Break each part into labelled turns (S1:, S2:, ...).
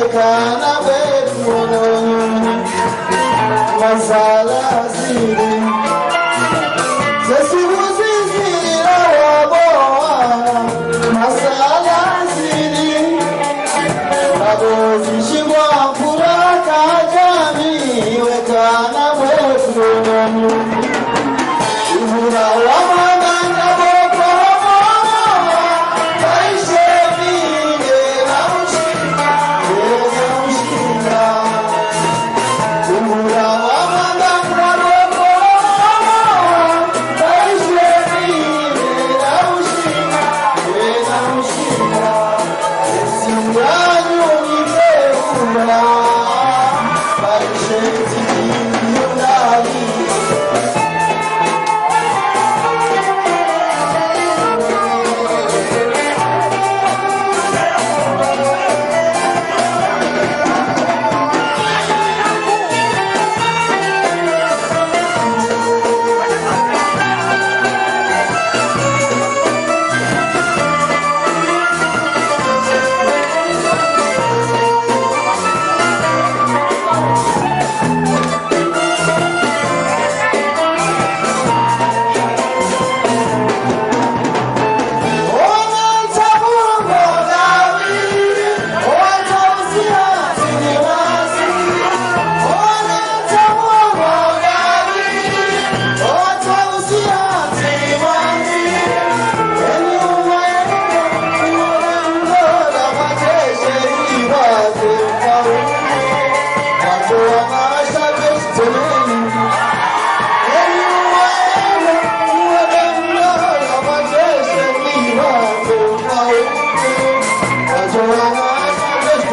S1: kuonekana kwetu masala asili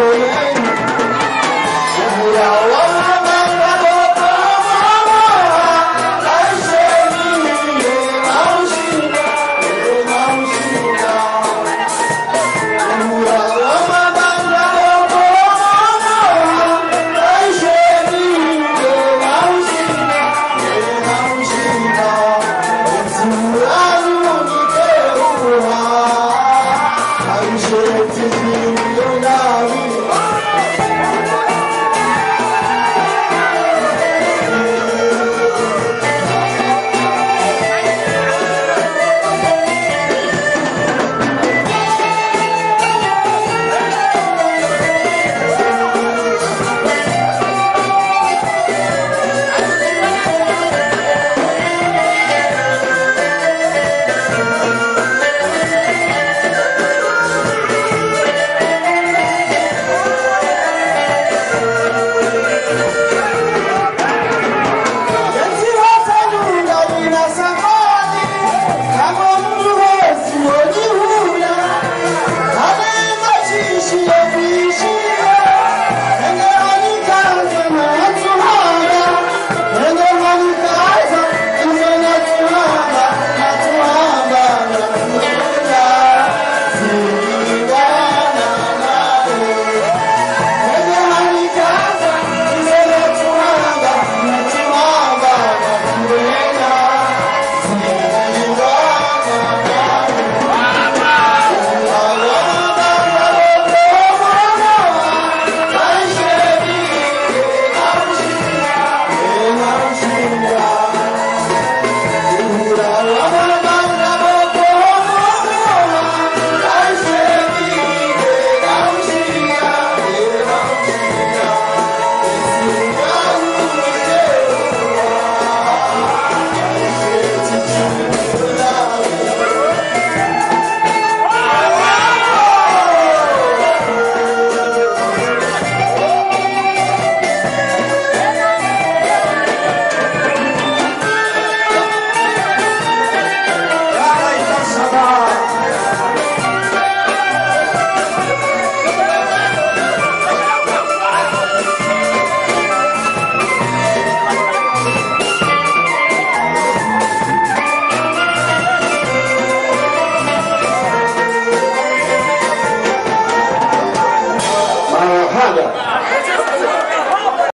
S1: for you.